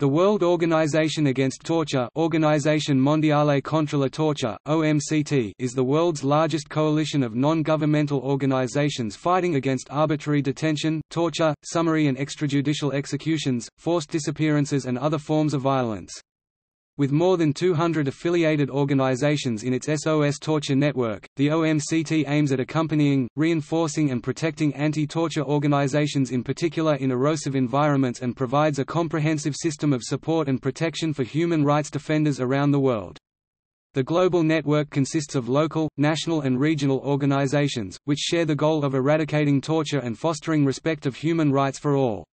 The World Organization Against Torture Organisation Mondiale contre la Torture, OMCT is the world's largest coalition of non-governmental organizations fighting against arbitrary detention, torture, summary and extrajudicial executions, forced disappearances and other forms of violence. With more than 200 affiliated organizations in its SOS Torture network, the OMCT aims at accompanying, reinforcing and protecting anti-torture organizations in particular in erosive environments and provides a comprehensive system of support and protection for human rights defenders around the world. The global network consists of local, national and regional organizations, which share the goal of eradicating torture and fostering respect of human rights for all.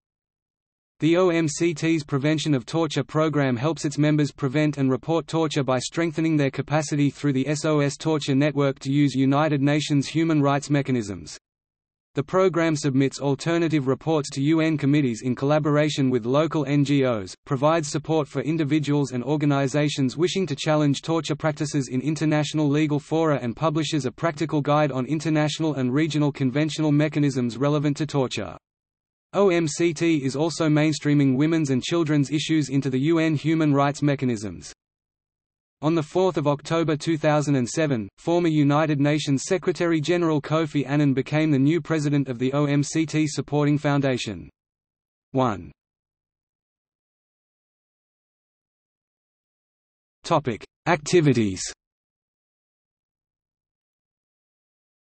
The OMCT's Prevention of Torture program helps its members prevent and report torture by strengthening their capacity through the SOS Torture Network to use United Nations human rights mechanisms. The program submits alternative reports to UN committees in collaboration with local NGOs, provides support for individuals and organizations wishing to challenge torture practices in international legal fora and publishes a practical guide on international and regional conventional mechanisms relevant to torture. OMCT is also mainstreaming women's and children's issues into the UN human rights mechanisms. On 4 October 2007, former United Nations Secretary-General Kofi Annan became the new president of the OMCT Supporting Foundation. 1. Activities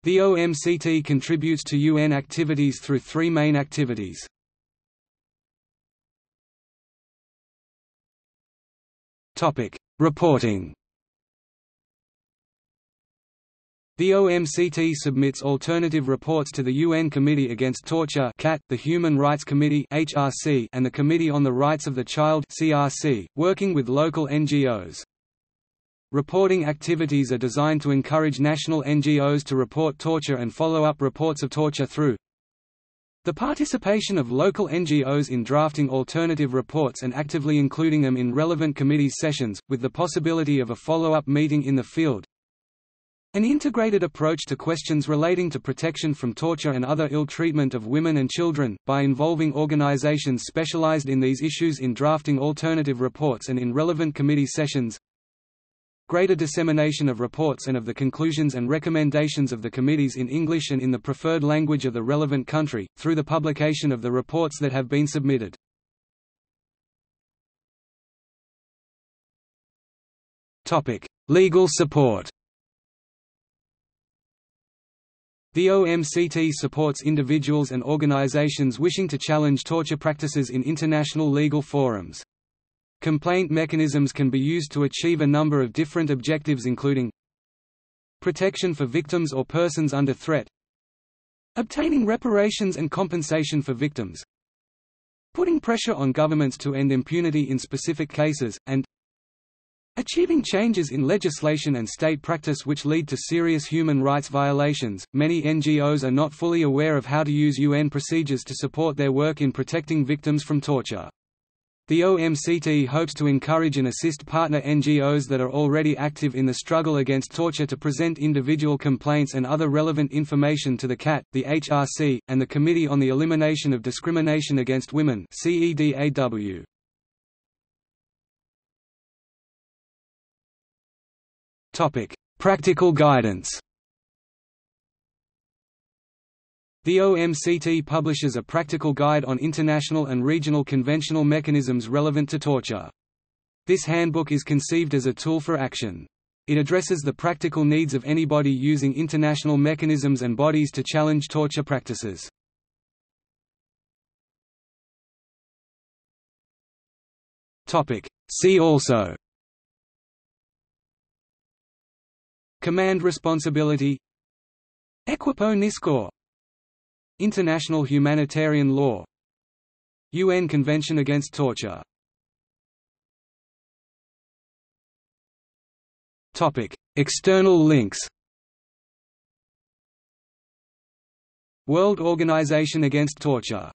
The OMCT contributes to UN activities through three main activities. Reporting The OMCT submits alternative reports to the UN Committee Against Torture (CAT), the Human Rights Committee (HRC), and the Committee on the Rights of the Child (CRC), working with local NGOs. Reporting activities are designed to encourage national NGOs to report torture and follow up reports of torture through the participation of local NGOs in drafting alternative reports and actively including them in relevant committee sessions, with the possibility of a follow-up meeting in the field. An integrated approach to questions relating to protection from torture and other ill treatment of women and children, by involving organizations specialized in these issues in drafting alternative reports and in relevant committee sessions greater dissemination of reports and of the conclusions and recommendations of the committees in English and in the preferred language of the relevant country, through the publication of the reports that have been submitted. Legal support The OMCT supports individuals and organizations wishing to challenge torture practices in international legal forums. Complaint mechanisms can be used to achieve a number of different objectives including protection for victims or persons under threat obtaining reparations and compensation for victims putting pressure on governments to end impunity in specific cases, and Achieving changes in legislation and state practice which lead to serious human rights violations. Many NGOs are not fully aware of how to use UN procedures to support their work in protecting victims from torture. The OMCT hopes to encourage and assist partner NGOs that are already active in the struggle against torture to present individual complaints and other relevant information to the CAT, the HRC, and the Committee on the Elimination of Discrimination Against Women CEDAW. Practical guidance The OMCT publishes a practical guide on international and regional conventional mechanisms relevant to torture. This handbook is conceived as a tool for action. It addresses the practical needs of anybody using international mechanisms and bodies to challenge torture practices. See also Command responsibility Equipo Nizkor International humanitarian law. UN Convention Against Torture. External links. World Organization Against Torture